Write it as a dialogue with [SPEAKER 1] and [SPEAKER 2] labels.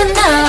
[SPEAKER 1] the night